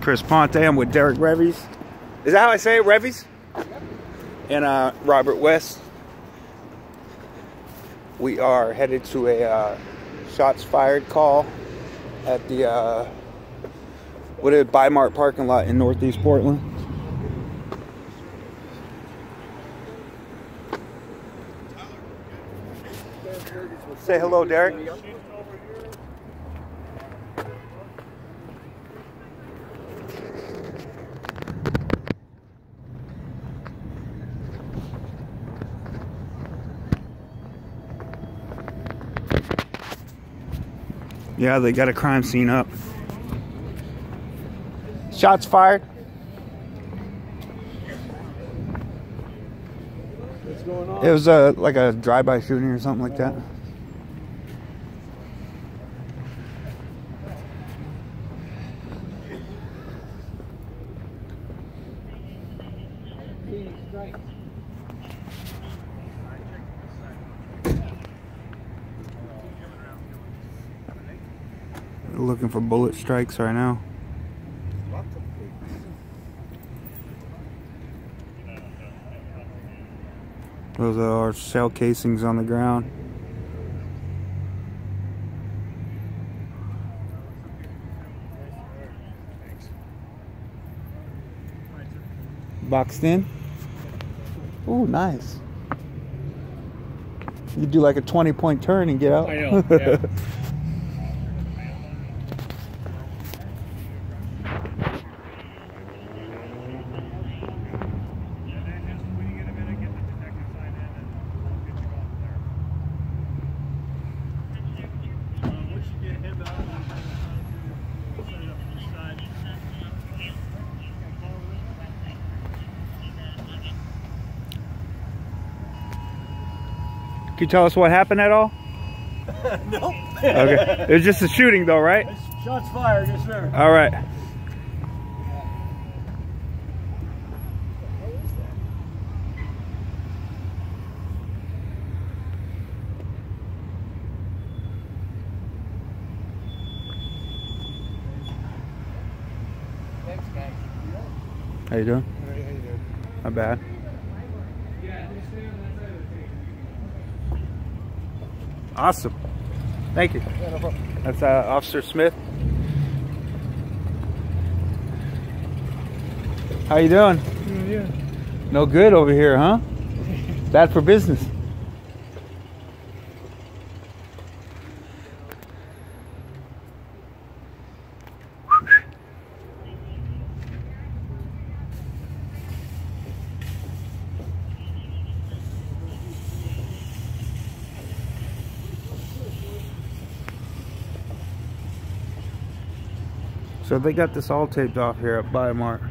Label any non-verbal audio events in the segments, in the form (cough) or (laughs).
Chris Ponte. I'm with Derek Revies. Is that how I say it, Revies? And uh, Robert West. We are headed to a uh, shots fired call at the uh, what is it, Bi-Mart parking lot in Northeast Portland. Say hello, Derek. Yeah, they got a crime scene up. Shots fired. What's going on? It was uh, like a drive-by shooting or something like that. Looking for bullet strikes right now. Those are our shell casings on the ground. Boxed in. Ooh, nice. You do like a 20 point turn and get out. I know, yeah. (laughs) Can you tell us what happened at all? (laughs) nope. Okay. It was just a shooting though, right? Shots fired, yes sir. All right. Thanks, guys. How you doing? How you doing? Not bad. Awesome. Thank you. Yeah, no. That's uh, Officer Smith. How you doing? Yeah. No good over here, huh? Bad for business. So they got this all taped off here at Bi-Mart.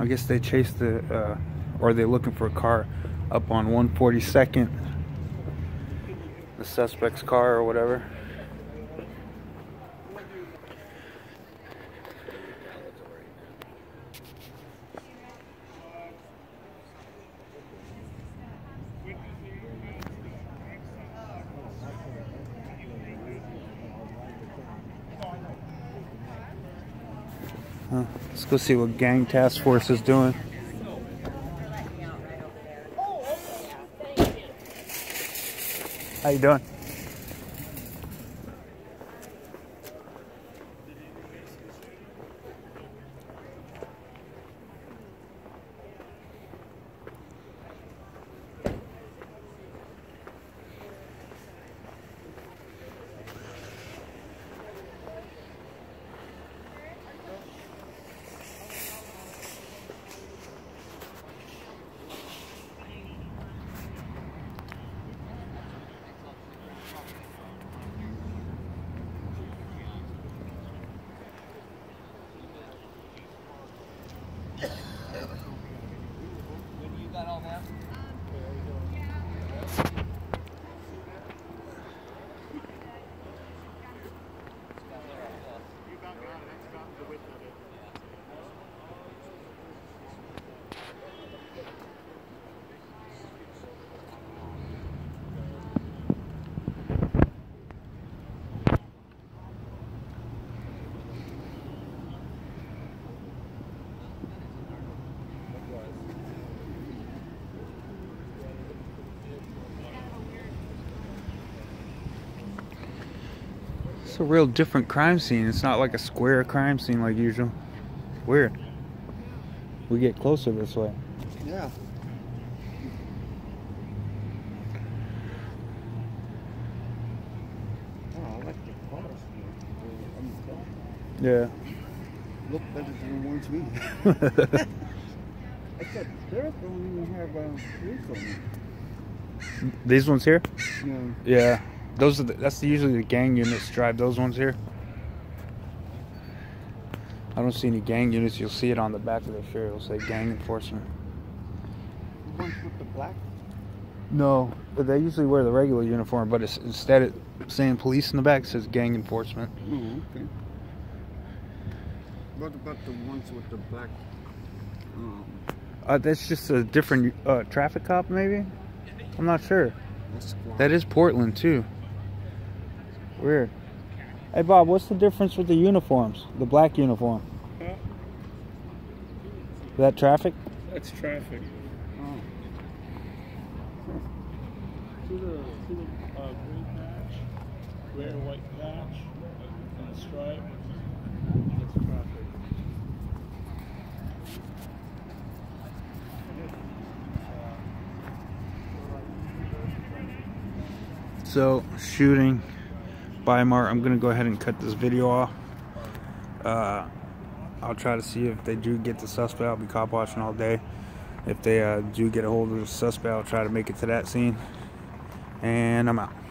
I guess they chased the, uh, or they're looking for a car up on 142nd. The suspect's car or whatever. Huh. Let's go see what gang task force is doing. How you doing? It's a real different crime scene. It's not like a square crime scene like usual. Weird. We get closer this way. Yeah. Oh, I like the cars here. On the top. Yeah. Look better than (laughs) the ones we have. Except theirs don't even have um, police on These ones here? them. Yeah. Those are the, that's usually the gang units drive those ones here. I don't see any gang units. You'll see it on the back of their shirt. It'll say gang enforcement. No. The ones with the black. No, but they usually wear the regular uniform, but it's, instead of saying police in the back, it says gang enforcement. Oh, okay. What about the ones with the black? Um, Uh, that's just a different uh, traffic cop, maybe. I'm not sure. That is Portland too. Weird. Hey Bob, what's the difference with the uniforms? The black uniform. Huh? Is that traffic? That's traffic. Oh. See the, see the uh, green patch, red and white patch, and the stripe. That's traffic. So shooting Bi-Mart. I'm gonna go ahead and cut this video off. Uh, I'll try to see if they do get the suspect. I'll be cop watching all day. If they uh, do get a hold of the suspect, I'll try to make it to that scene. And I'm out.